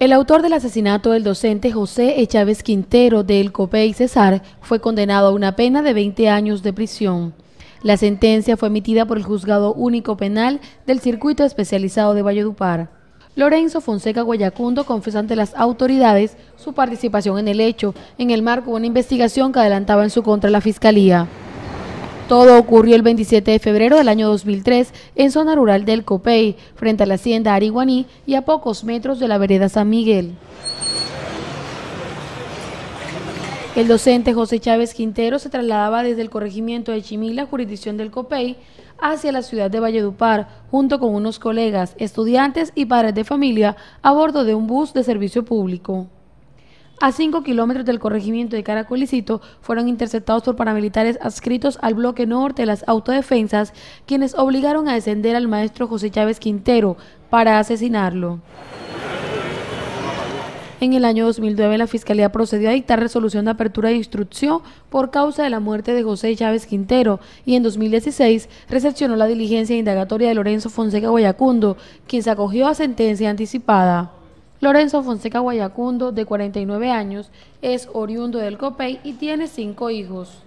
El autor del asesinato del docente José Chávez Quintero del COPEI Cesar fue condenado a una pena de 20 años de prisión. La sentencia fue emitida por el Juzgado Único Penal del Circuito Especializado de Valledupar. Lorenzo Fonseca Guayacundo confesó ante las autoridades su participación en el hecho, en el marco de una investigación que adelantaba en su contra la Fiscalía. Todo ocurrió el 27 de febrero del año 2003 en zona rural del Copey, frente a la hacienda Ariguaní y a pocos metros de la vereda San Miguel. El docente José Chávez Quintero se trasladaba desde el corregimiento de Chimila, jurisdicción del Copey, hacia la ciudad de Valledupar, junto con unos colegas, estudiantes y padres de familia, a bordo de un bus de servicio público. A 5 kilómetros del corregimiento de Caracolicito fueron interceptados por paramilitares adscritos al bloque norte de las autodefensas, quienes obligaron a descender al maestro José Chávez Quintero para asesinarlo. En el año 2009 la Fiscalía procedió a dictar resolución de apertura de instrucción por causa de la muerte de José Chávez Quintero y en 2016 recepcionó la diligencia indagatoria de Lorenzo Fonseca Guayacundo, quien se acogió a sentencia anticipada. Lorenzo Fonseca Guayacundo, de 49 años, es oriundo del Copey y tiene cinco hijos.